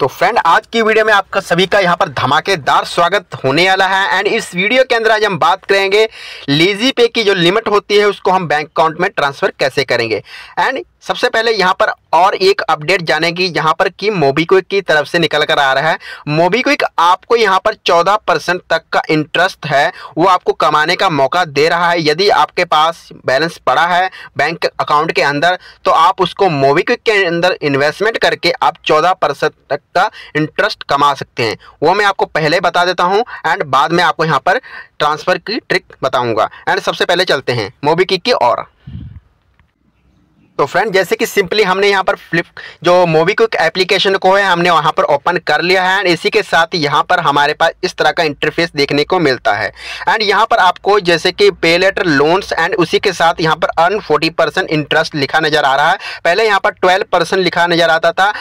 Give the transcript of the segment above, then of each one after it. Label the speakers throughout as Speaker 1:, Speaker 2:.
Speaker 1: तो फ्रेंड आज की वीडियो में आपका सभी का यहाँ पर धमाकेदार स्वागत होने वाला है। एंड इस वीडियो के अंदर आज हम बात करेंगे लीजी पे की जो लिमिट होती है, उसको हम बैंक अकाउंट में ट्रांसफ़र कैसे करेंगे। एंड सबसे पहले यहाँ पर और एक अपडेट जानेगी, यहाँ पर कि मोबीक्विक की तरफ़ से निकल कर आ रहा है। मोबीक्विक आपको यहाँ पर 14 परसेंट तक का इंटरेस्ट है, वो आपको कमाने का मौका दे रहा है। यदि आपके पास बैलेंस पड़ा है बैंक अकाउंट के अंदर तो आप उसको मोबीक्विक के अंदर इन्वेस्टमेंट करके आप 14 परसेंट तक का इंटरेस्ट कमा सकते हैं। वो मैं आपको पहले बता देता हूँ एंड बाद में आपको यहाँ पर ट्रांसफ़र की ट्रिक बताऊँगा। एंड सबसे पहले चलते हैं मोबीक्विक की और। तो फ्रेंड जैसे कि सिंपली हमने यहाँ पर फ्लिप जो मोबीक्विक एप्लीकेशन को है, हमने वहाँ पर ओपन कर लिया है एंड इसी के साथ यहाँ पर हमारे पास इस तरह का इंटरफेस देखने को मिलता है। एंड यहाँ पर आपको जैसे कि पे लेटर लोन्स एंड उसी के साथ यहाँ पर अर्न फोर्टी परसेंट इंटरेस्ट लिखा नज़र आ रहा है। पहले यहाँ पर ट्वेल्व परसेंट लिखा नज़र आता था।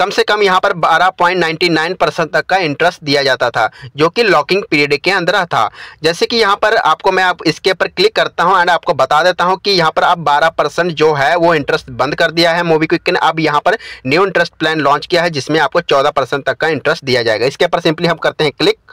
Speaker 1: कम से कम यहाँ पर 12.99 परसेंट तक का इंटरेस्ट दिया जाता था, जो कि लॉकिंग पीरियड के अंदर था। जैसे कि यहाँ पर आपको मैं आप इसके ऊपर क्लिक करता हूँ एंड आपको बता देता हूँ कि यहाँ पर अब 12 परसेंट जो है, वो इंटरेस्ट बंद कर दिया है मोबी क्विक ने अब यहाँ पर न्यू इंटरेस्ट प्लान लॉन्च किया है, जिसमें आपको चौदह तक का इंटरेस्ट दिया जाएगा। इसके ऊपर सिंपली हम करते हैं क्लिक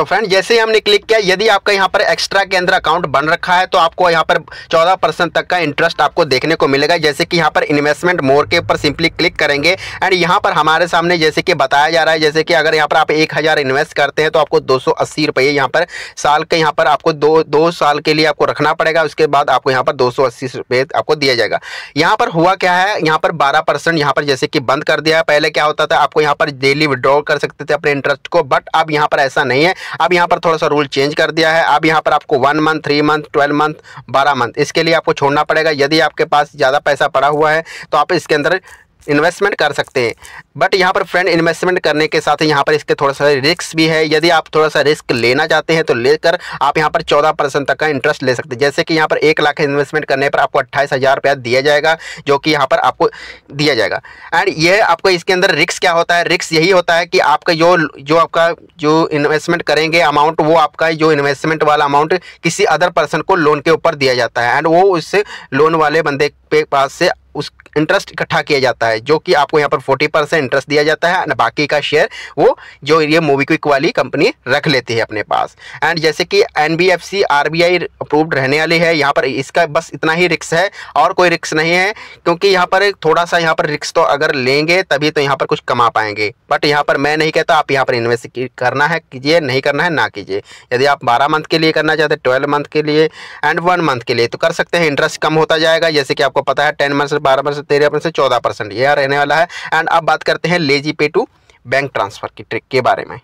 Speaker 1: तो फ्रेंड जैसे ही हमने क्लिक किया यदि आपका यहाँ पर एक्स्ट्रा के अंदर अकाउंट बन रखा है तो आपको यहाँ पर 14 परसेंट तक का इंटरेस्ट आपको देखने को मिलेगा जैसे कि यहाँ पर इन्वेस्टमेंट मोर के ऊपर सिंपली क्लिक करेंगे एंड यहाँ पर हमारे सामने जैसे कि बताया जा रहा है जैसे कि अगर यहाँ पर आप एक हज़ार इन्वेस्ट करते हैं तो आपको दो सौ अस्सी रुपये यहाँ पर साल के यहाँ पर आपको दो दो साल के लिए आपको रखना पड़ेगा उसके बाद आपको यहाँ पर दो सौ अस्सी रुपये आपको दिया जाएगा यहाँ पर हुआ क्या है यहाँ पर बारह परसेंट यहाँ पर जैसे कि बंद कर दिया है पहले क्या होता था आपको यहाँ पर डेली विड्रॉ कर सकते थे अपने इंटरेस्ट को बट अब यहाँ पर ऐसा नहीं है अब यहाँ पर थोड़ा सा रूल चेंज कर दिया है। अब यहाँ पर आपको one month three month twelve month बारह मंथ इसके लिए आपको छोड़ना पड़ेगा। यदि आपके पास ज़्यादा पैसा पड़ा हुआ है तो आप इसके अंदर इन्वेस्टमेंट कर सकते हैं। बट यहाँ पर फ्रेंड इन्वेस्टमेंट करने के साथ यहाँ पर इसके थोड़ा सा रिस्क भी है। यदि आप थोड़ा सा रिस्क लेना चाहते हैं तो लेकर आप यहाँ पर चौदह परसेंट तक का इंटरेस्ट ले सकते हैं। जैसे कि यहाँ पर एक लाख इन्वेस्टमेंट करने पर आपको अट्ठाईस हज़ार रुपया दिया जाएगा, जो कि यहाँ पर आपको दिया जाएगा। एंड यह आपको इसके अंदर रिक्स क्या होता है? रिक्स यही होता है कि आपका जो जो आपका जो इन्वेस्टमेंट करेंगे अमाउंट वो आपका जो इन्वेस्टमेंट वाला अमाउंट किसी अदर पर्सन को लोन के ऊपर दिया जाता है। एंड वो उससे लोन वाले बंदे के पास से उस इंटरेस्ट इकट्ठा किया जाता है, जो कि आपको यहाँ पर फोर्टी परसेंट इंटरेस्ट दिया जाता है बाकी का शेयर वो जो ये मोबीक्विक वाली कंपनी रख लेती है अपने पास। एंड जैसे कि N B F C R B I approved रहने वाली है, यहाँ पर इसका बस इतना ही रिक्स है, और कोई रिक्स नहीं है, क्योंकि यहाँ पर थोड़ा सा यहाँ पर रिक्स तो अगर लेंगे, तभी तो यहाँ पर कुछ कमा पाएँगे। बट यहाँ पर मैं नहीं कहता, आप यहाँ पर इन्वेस्ट करना है, कीजिए, नहीं करना है, ना कीजिए। यदि आप बारह मंथ के लिए करना चाहते हैं ट्वेल्व मंथ के लिए एंड वन मंथ के लिए तो कर सकते हैं इंटरेस्ट कम होता जाएगा। जैसे कि आपको पता है टेन मंथ बारह परसेंट तेरह परसेंट चौदह परसेंट। यह रहने वाला है। एंड अब बात करते हैं lazy pay to bank transfer की ट्रिक के बारे में।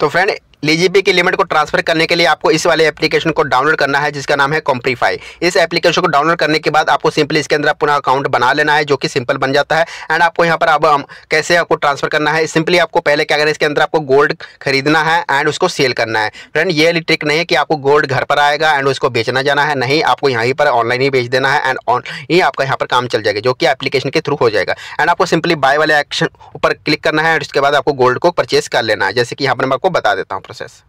Speaker 1: तो फ्रेंड लीजीपी की लिमिट को ट्रांसफ़र करने के लिए आपको इस वाले एप्लीकेशन को डाउनलोड करना है, जिसका नाम है कॉम्प्रीफाई इस एप्लीकेशन को डाउनलोड करने के बाद आपको सिंपली इसके अंदर अपना अकाउंट बना लेना है, जो कि सिंपल बन जाता है। एंड आपको यहाँ पर अब कैसे आपको ट्रांसफ़र करना है सिंपली आपको पहले क्या करना है, इसके अंदर आपको गोल्ड खरीदना है एंड उसको सेल करना है। फ्रेंड ये ट्रिक नहीं है कि आपको गोल्ड घर पर आएगा एंड उसको बेचना जाना है, नहीं, आपको यहीं पर ऑनलाइन ही बेच देना है एंड ऑन ही आपका यहाँ पर काम चल जाएगा, जो कि एप्लीकेशन के थ्रू हो जाएगा। एंड आपको सिंपली बाय वाले एक्शन ऊपर क्लिक करना है उसके बाद आपको गोल्ड को परचेस कर लेना है, जैसे कि यहाँ पर मैं आपको बता देता हूँ प्रोसेस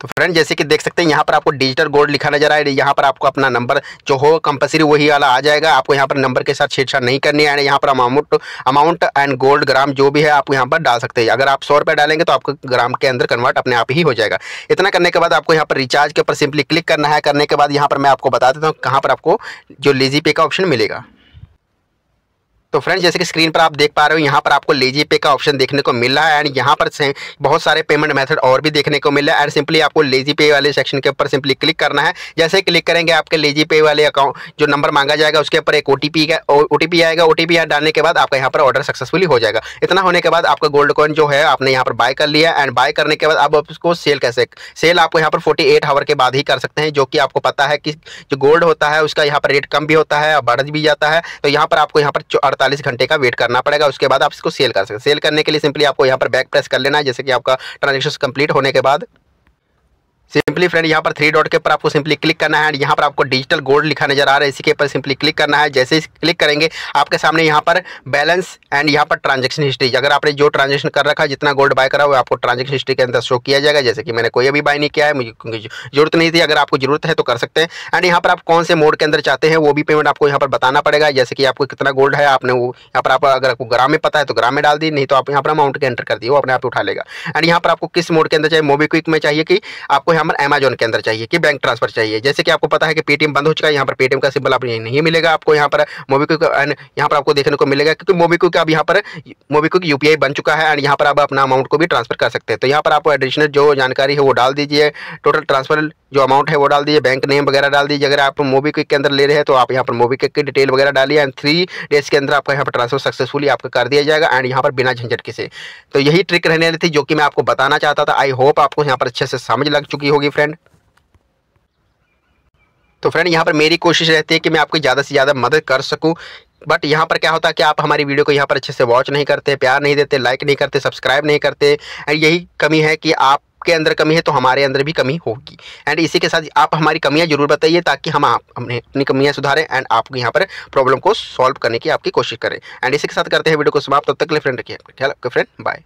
Speaker 1: तो फ्रेंड जैसे कि देख सकते हैं, यहाँ पर आपको डिजिटल गोल्ड लिखा नज़र आए यहाँ पर आपको अपना नंबर जो हो कंपलसरी वही वाला आ जाएगा। आपको यहाँ पर नंबर के साथ छेड़छाड़ नहीं करनी है, यहाँ पर amount amount and gold gram जो भी है, आप यहाँ पर डाल सकते हैं। अगर आप सौ रुपये डालेंगे तो आपको ग्राम के अंदर कन्वर्ट अपने आप ही हो जाएगा। इतना करने के बाद आपको यहाँ पर रिचार्ज के ऊपर सिंपली क्लिक करना है। करने के बाद यहाँ पर मैं आपको बता देता हूँ कहाँ पर आपको जो लेजी पे का ऑप्शन मिलेगा। तो फ्रेंड्स जैसे कि स्क्रीन पर आप देख पा रहे हो, यहाँ पर आपको लेजी पे का ऑप्शन देखने को मिल रहा है एंड यहाँ पर बहुत सारे पेमेंट मेथड और भी देखने को मिल रहा है एंड सिंपली आपको लेजी पे वाले सेक्शन के ऊपर सिंपली क्लिक करना है। जैसे क्लिक करेंगे आपके लेजी पे वाले अकाउंट जो नंबर मांगा जाएगा, उसके ऊपर एक ओ टी आएगा ओ टी डालने के बाद आपका यहाँ पर ऑर्डर सक्सेसफुली हो जाएगा। इतना होने के बाद आपका गोल्ड कॉइन जो है, आपने यहाँ पर बाय कर लिया एंड बाय करने के बाद आप उसको सेल कैसे सेल आपको यहाँ पर फोर्टी एट आवर के बाद ही कर सकते हैं, जो कि आपको पता है कि जो गोल्ड होता है, उसका यहाँ पर रेट कम भी होता है और बढ़ भी जाता है। तो यहाँ पर आपको यहाँ पर अड़तालीस घंटे का वेट करना पड़ेगा, उसके बाद आप इसको सेल कर सकते हैं। सेल करने के लिए सिंपली आपको यहाँ पर बैक प्रेस कर लेना है, जैसे कि आपका ट्रांजेक्शन कंप्लीट होने के बाद। सिंपली फ्रेंड यहाँ पर थ्री डॉट के ऊपर आपको सिंपली क्लिक करना है यहाँ पर आपको डिजिटल गोल्ड लिखा नज़र आ रहा है इसी के ऊपर सिंपली क्लिक करना है जैसे ही क्लिक करेंगे आपके सामने यहाँ पर बैलेंस एंड यहाँ पर ट्रांजेक्शन हिस्ट्री अगर आपने जो ट्रांजेक्शन कर रखा है जितना गोल्ड बाय करा वो आपको ट्रांजेक्शन हिस्ट्री के अंदर शो किया जाएगा जैसे कि मैंने कोई अभी बाय नहीं किया है मुझे ज़रूरत नहीं थी अगर आपको ज़रूरत है तो कर सकते हैं एंड यहाँ पर आप कौन से मोड के अंदर चाहते हैं वो भी पेमेंट आपको यहाँ पर बताना पड़ेगा जैसे कि आपको कितना गोल्ड है आपने वो यहाँ पर आप अगर आपको ग्राम में पता है तो ग्राम में डाल दी नहीं तो आप यहाँ पर अमाउंट के एंटर कर दिए वो अपने आप उठा लेगा एंड यहाँ पर आपको किस मोड के अंदर चाहिए मोबीक्विक में चाहिए कि आपको यहाँ पर अमेजोन के अंदर चाहिए, कि बैंक ट्रांसफ़र चाहिए। जैसे कि आपको पता है कि पेटीएम बंद हो चुका है, यहाँ पर पेटीएम का सिंबल आप नहीं मिलेगा आपको, यहाँ पर मोबीक्विक एंड यहाँ पर आपको देखने को मिलेगा, क्योंकि मोबीक्विक अब यहाँ पर मोबीक्विक यूपीआई बन चुका है एंड यहाँ पर आप अपना अमाउंट को भी ट्रांसफ़र कर सकते हैं। तो यहाँ पर आपको एडिशनल जो जानकारी है वो डाल दीजिए टोटल ट्रांसफ़र जो अमाउंट है वो डाल दीजिए बैंक नेम वगैरह डाल दीजिए। अगर आप मोबीक्विक के अंदर ले रहे हैं तो आप यहाँ पर मोबीक्विक की डिटेल वगैरह डालिए एंड थ्री डेज़ के अंदर आपका यहाँ पर ट्रांसफ़र सक्सेसफुली आपका कर दिया जाएगा एंड यहाँ पर बिना झंझट के से। तो यही ट्रिक रहने वाली थी जो कि मैं आपको बताना चाहता था। आई होप आपको यहाँ पर अच्छे से समझ लग चुकी होगी फ्रेंड तो फ्रेंड यहाँ पर मेरी कोशिश रहती है कि मैं आपकी ज़्यादा से ज़्यादा मदद कर सकूँ। बट यहाँ पर क्या होता है कि आप हमारी वीडियो को यहाँ पर अच्छे से वॉच नहीं करते, प्यार नहीं देते लाइक नहीं करते सब्सक्राइब नहीं करते। एंड यही कमी है कि आप के अंदर कमी है तो हमारे अंदर भी कमी होगी। एंड इसी के साथ आप हमारी कमियाँ ज़रूर बताइए, ताकि हम आप, हमने अपनी कमियाँ सुधारें एंड आपको यहाँ पर प्रॉब्लम को सॉल्व करने की आपकी कोशिश करें। एंड इसी के साथ करते हैं वीडियो को समाप्त, तब तक के लिए फ्रेंड रखिए ख्याल फ्रेंड बाय